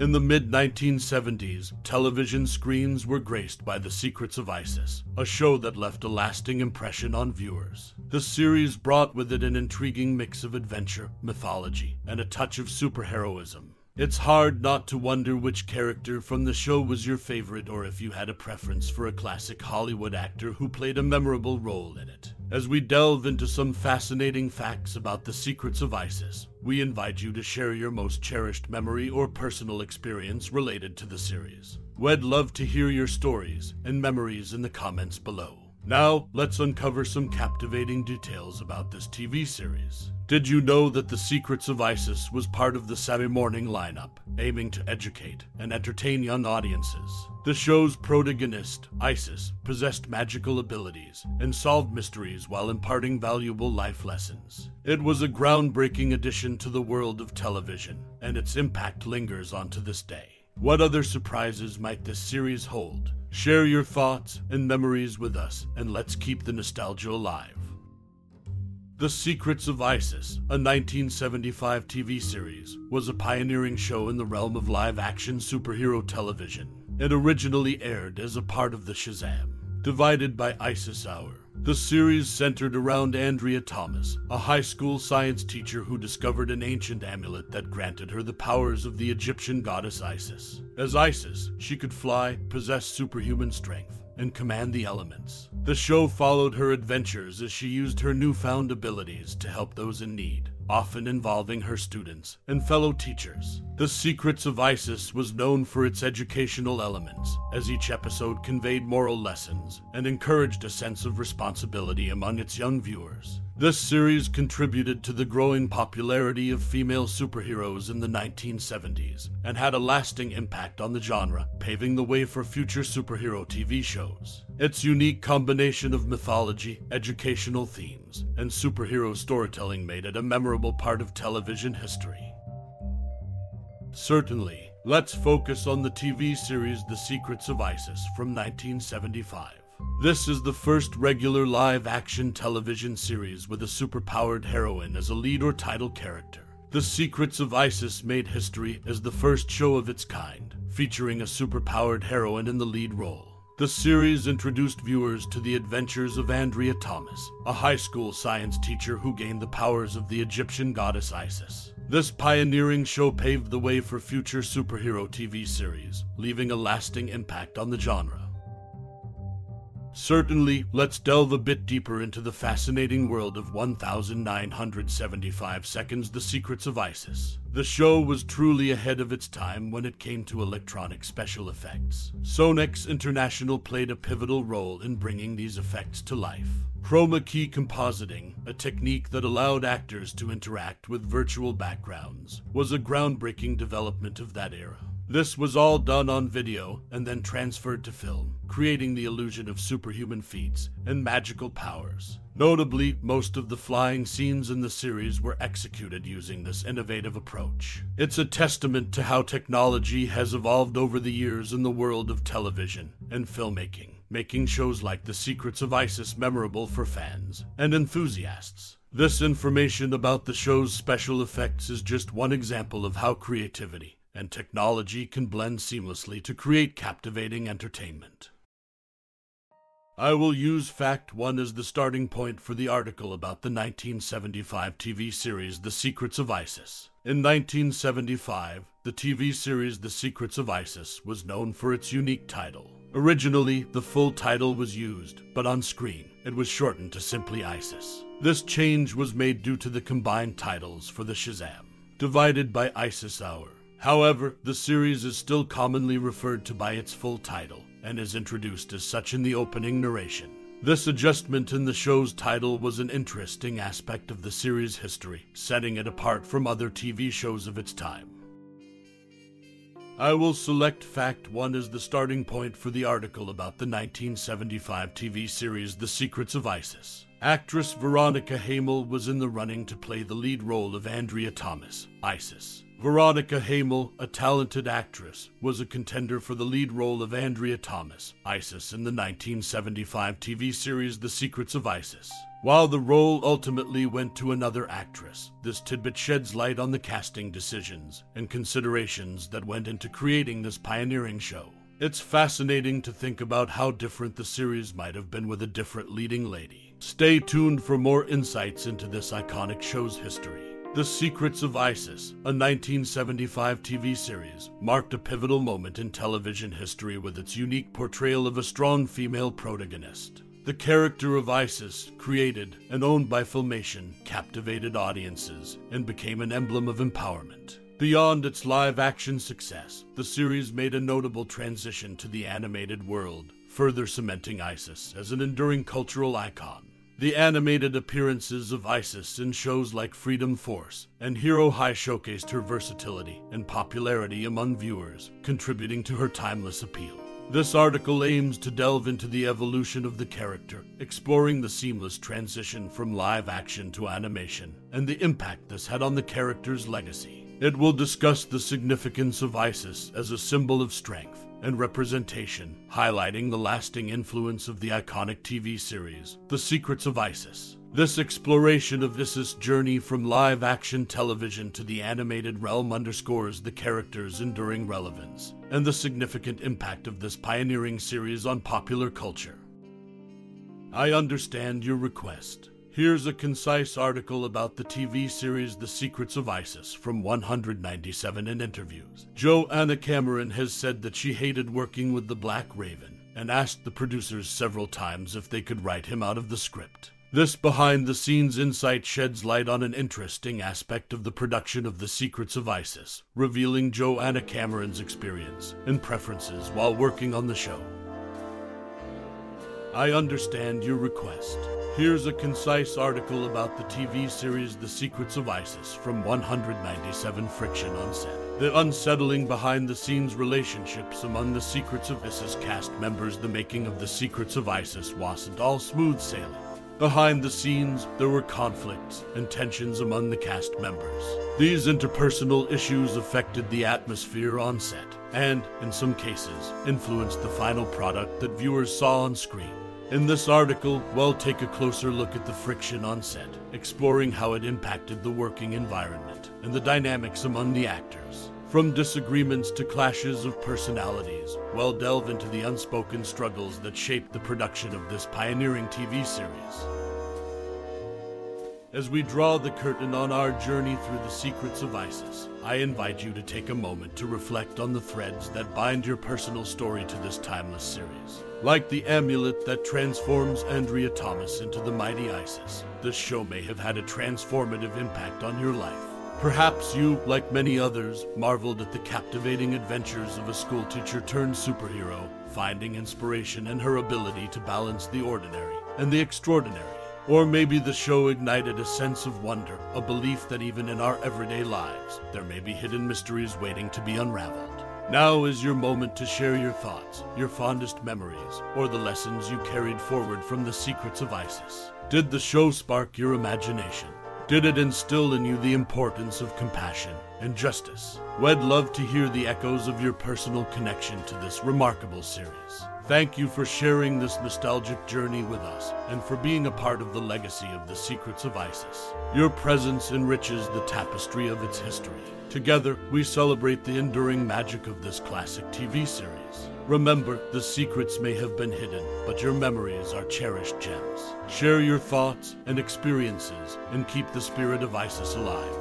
In the mid 1970s, television screens were graced by The Secrets of Isis, a show that left a lasting impression on viewers. The series brought with it an intriguing mix of adventure, mythology, and a touch of superheroism. It's hard not to wonder which character from the show was your favorite or if you had a preference for a classic Hollywood actor who played a memorable role in it. As we delve into some fascinating facts about the secrets of ISIS, we invite you to share your most cherished memory or personal experience related to the series. We'd love to hear your stories and memories in the comments below. Now, let's uncover some captivating details about this TV series. Did you know that The Secrets of Isis was part of the Saturday morning lineup, aiming to educate and entertain young audiences? The show's protagonist, Isis, possessed magical abilities and solved mysteries while imparting valuable life lessons. It was a groundbreaking addition to the world of television, and its impact lingers on to this day. What other surprises might this series hold? Share your thoughts and memories with us, and let's keep the nostalgia alive. The Secrets of Isis, a 1975 TV series, was a pioneering show in the realm of live action superhero television. It originally aired as a part of the Shazam, divided by Isis Hour. The series centered around Andrea Thomas, a high school science teacher who discovered an ancient amulet that granted her the powers of the Egyptian goddess Isis. As Isis, she could fly, possess superhuman strength, and command the elements. The show followed her adventures as she used her newfound abilities to help those in need, often involving her students and fellow teachers. The Secrets of Isis was known for its educational elements, as each episode conveyed moral lessons and encouraged a sense of responsibility among its young viewers. This series contributed to the growing popularity of female superheroes in the 1970s and had a lasting impact on the genre, paving the way for future superhero TV shows. Its unique combination of mythology, educational themes, and superhero storytelling made it a memorable part of television history. Certainly, let's focus on the TV series The Secrets of Isis from 1975. This is the first regular live action television series with a superpowered heroine as a lead or title character. The Secrets of Isis made history as the first show of its kind, featuring a superpowered heroine in the lead role. The series introduced viewers to the adventures of Andrea Thomas, a high school science teacher who gained the powers of the Egyptian goddess Isis. This pioneering show paved the way for future superhero TV series, leaving a lasting impact on the genre. Certainly, let's delve a bit deeper into the fascinating world of 1975 Seconds The Secrets of Isis. The show was truly ahead of its time when it came to electronic special effects. Sonex International played a pivotal role in bringing these effects to life. Chroma key compositing, a technique that allowed actors to interact with virtual backgrounds, was a groundbreaking development of that era. This was all done on video and then transferred to film, creating the illusion of superhuman feats and magical powers. Notably, most of the flying scenes in the series were executed using this innovative approach. It's a testament to how technology has evolved over the years in the world of television and filmmaking, making shows like The Secrets of Isis memorable for fans and enthusiasts. This information about the show's special effects is just one example of how creativity and technology can blend seamlessly to create captivating entertainment. I will use Fact 1 as the starting point for the article about the 1975 TV series The Secrets of Isis. In 1975, the TV series The Secrets of Isis was known for its unique title. Originally, the full title was used, but on screen, it was shortened to simply Isis. This change was made due to the combined titles for the Shazam, divided by Isis Hour However, the series is still commonly referred to by its full title and is introduced as such in the opening narration. This adjustment in the show's title was an interesting aspect of the series' history, setting it apart from other TV shows of its time. I will select Fact 1 as the starting point for the article about the 1975 TV series The Secrets of Isis. Actress Veronica Hamel was in the running to play the lead role of Andrea Thomas, Isis. Veronica Hamel, a talented actress, was a contender for the lead role of Andrea Thomas, Isis, in the 1975 TV series The Secrets of Isis. While the role ultimately went to another actress, this tidbit sheds light on the casting decisions and considerations that went into creating this pioneering show. It's fascinating to think about how different the series might have been with a different leading lady. Stay tuned for more insights into this iconic show's history. The Secrets of Isis, a 1975 TV series, marked a pivotal moment in television history with its unique portrayal of a strong female protagonist. The character of Isis, created and owned by Filmation, captivated audiences and became an emblem of empowerment. Beyond its live action success, the series made a notable transition to the animated world, further cementing Isis as an enduring cultural icon. The animated appearances of Isis in shows like Freedom Force and Hero High showcased her versatility and popularity among viewers, contributing to her timeless appeal. This article aims to delve into the evolution of the character, exploring the seamless transition from live action to animation, and the impact this had on the character's legacy. It will discuss the significance of Isis as a symbol of strength and representation, highlighting the lasting influence of the iconic TV series, The Secrets of Isis. This exploration of Isis' journey from live action television to the animated realm underscores the character's enduring relevance and the significant impact of this pioneering series on popular culture. I understand your request. Here's a concise article about the TV series The Secrets of Isis from 197 in interviews. JoAnna Cameron has said that she hated working with the Black Raven and asked the producers several times if they could write him out of the script. This behind the scenes insight sheds light on an interesting aspect of the production of The Secrets of Isis, revealing JoAnna Cameron's experience and preferences while working on the show. I understand your request. Here's a concise article about the TV series The Secrets of Isis from 197 Friction on Set. The unsettling behind the scenes relationships among the Secrets of Isis cast members, the making of The Secrets of Isis wasn't all smooth sailing. Behind the scenes, there were conflicts and tensions among the cast members. These interpersonal issues affected the atmosphere on set and, in some cases, influenced the final product that viewers saw on screen. In this article, we'll take a closer look at the friction on set, exploring how it impacted the working environment and the dynamics among the actors. From disagreements to clashes of personalities, we'll delve into the unspoken struggles that shaped the production of this pioneering TV series. As we draw the curtain on our journey through the secrets of ISIS, I invite you to take a moment to reflect on the threads that bind your personal story to this timeless series. Like the amulet that transforms Andrea Thomas into the mighty Isis, this show may have had a transformative impact on your life. Perhaps you, like many others, marveled at the captivating adventures of a schoolteacher turned superhero, finding inspiration in her ability to balance the ordinary and the extraordinary. Or maybe the show ignited a sense of wonder, a belief that even in our everyday lives, there may be hidden mysteries waiting to be unraveled. Now is your moment to share your thoughts, your fondest memories, or the lessons you carried forward from the secrets of ISIS. Did the show spark your imagination? Did it instill in you the importance of compassion and justice? We'd love to hear the echoes of your personal connection to this remarkable series. Thank you for sharing this nostalgic journey with us and for being a part of the legacy of the Secrets of Isis. Your presence enriches the tapestry of its history. Together, we celebrate the enduring magic of this classic TV series. Remember, the secrets may have been hidden, but your memories are cherished gems. Share your thoughts and experiences and keep the spirit of ISIS alive.